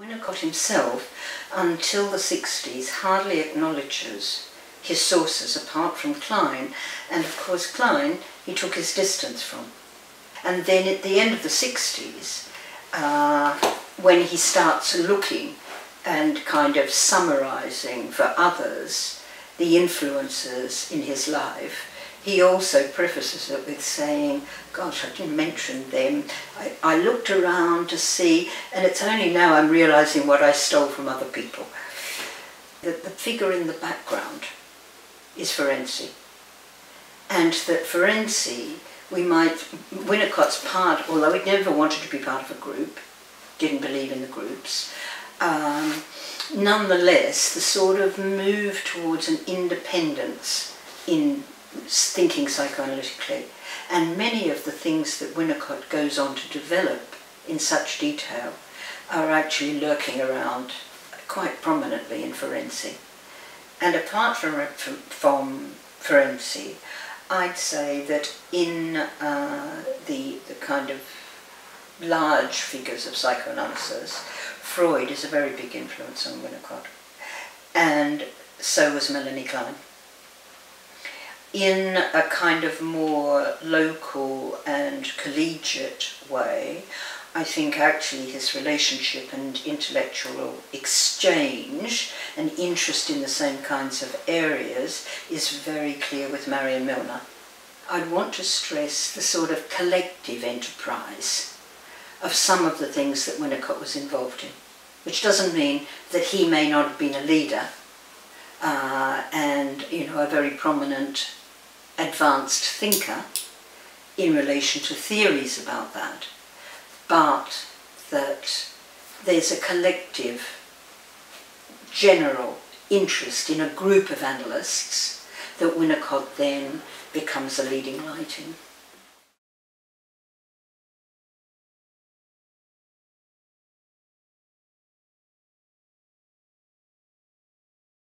Winnicott himself, until the 60s, hardly acknowledges his sources apart from Klein, and of course Klein he took his distance from. And then at the end of the 60s, uh, when he starts looking and kind of summarising for others the influences in his life, he also prefaces it with saying, gosh, I didn't mention them. I, I looked around to see, and it's only now I'm realising what I stole from other people. That the figure in the background is Ferenczi. And that Ferenczi, we might, Winnicott's part, although he never wanted to be part of a group, didn't believe in the groups, um, nonetheless, the sort of move towards an independence in thinking psychoanalytically. And many of the things that Winnicott goes on to develop in such detail are actually lurking around quite prominently in Ferenczi. And apart from, from, from Ferenczi, I'd say that in uh, the, the kind of large figures of psychoanalysis, Freud is a very big influence on Winnicott. And so was Melanie Klein in a kind of more local and collegiate way, I think actually his relationship and intellectual exchange and interest in the same kinds of areas is very clear with Marion Milner. I'd want to stress the sort of collective enterprise of some of the things that Winnicott was involved in, which doesn't mean that he may not have been a leader uh, and you know a very prominent advanced thinker in relation to theories about that, but that there's a collective general interest in a group of analysts that Winnicott then becomes a leading light in.